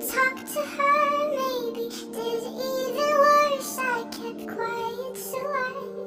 talk to her, maybe did even worse. I kept quiet so I.